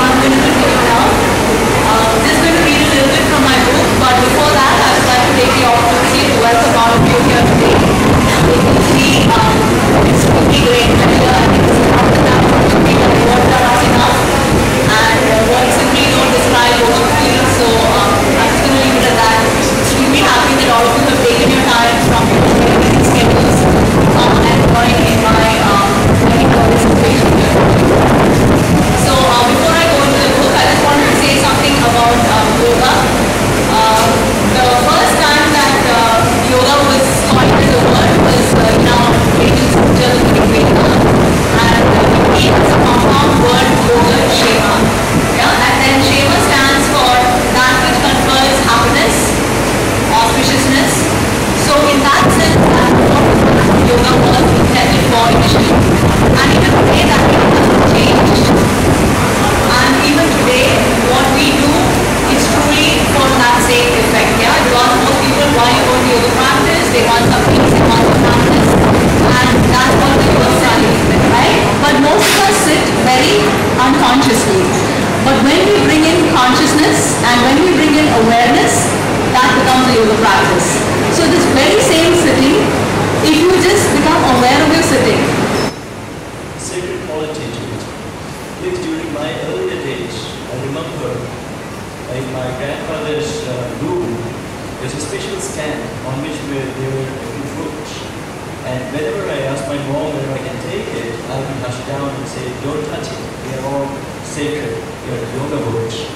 I'm going to now. This is going to read a little bit from my book, but before that, I you go to yoga practice, they want some they want some happiness, and that's what the yoga is, right? But most of us sit very unconsciously. But when we bring in consciousness and when we bring in awareness, that becomes a yoga practice. So this very same sitting, if you just become aware of your sitting, sacred quality to it. Yet during my earlier days, I remember in my grandfather's uh, room, there's a special stand on which there were few fruits. And whenever I ask my mom whether I can take it, I would hush down and say, don't touch it. They are all sacred. They are yoga books.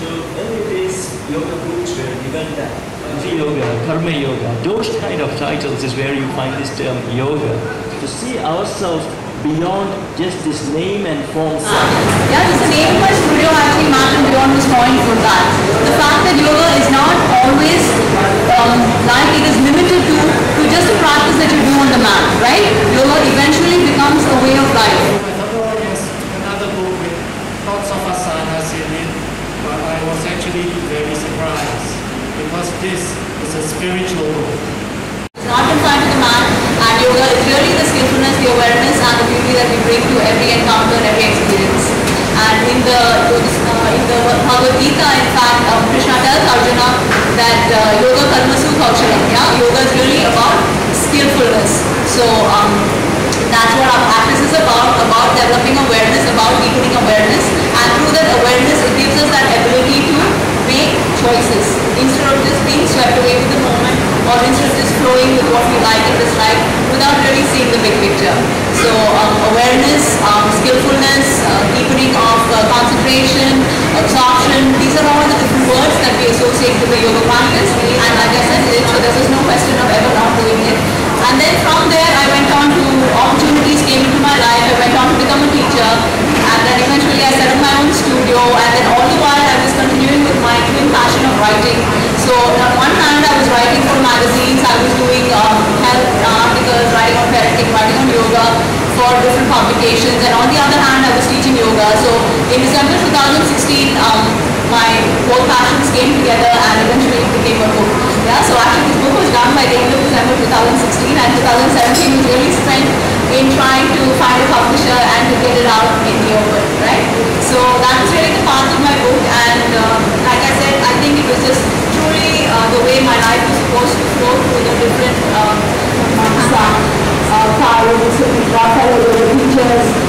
So earlier days, yoga books were given that. Bhakti Yoga, Karma Yoga, those kind of titles is where you find this term yoga. To see ourselves beyond just this name and form self. Yeah, the name my studio actually imagined beyond was point for that. The fact that yoga is not always um, like it is limited to, to just a practice that you do on the mat, right? Yoga eventually becomes a way of life. Another one is another book with lots of asanas in it, but I was actually very surprised because this is a spiritual book. It's not confined to the mat, and yoga is really the skillfulness, the awareness, and the beauty that we bring to every encounter and every experience. And in the uh, in the Bhagavad Gita, in fact, um, Krishna tells Arjuna that uh, yoga karmasu kausalam. Yeah, yoga is really about skillfulness. So um, that's what our practice is about, about developing awareness, about deepening awareness, and through that awareness, it gives us that ability to choices instead of just being swept away with the moment or instead of just flowing with what we like and dislike without really seeing the big picture. So um, awareness, um, skillfulness, uh, deepening of uh, concentration, absorption, these are all the different words that we associate with the yoga practice. And like I said, so there was no question of ever not doing it. And then from there, I went on to opportunities came into my life. I went on to become a teacher, and then eventually I set up my own studio. And then all the while, I was continuing with my twin passion of writing. So on one hand, I was writing for magazines. I was doing um, health articles, writing on parenting, writing on yoga for different publications. And on the other hand, I was teaching yoga. So in December 2016, um, my both passions came together and eventually it became a book. Yeah, so actually this book was done by the end of December 2016 and 2017 was really spent in trying to find a publisher and to get it out in the open, right? So that was really the path of my book and um, like I said, I think it was just truly uh, the way my life was supposed to flow through the different um, uh, powers, fellow teachers.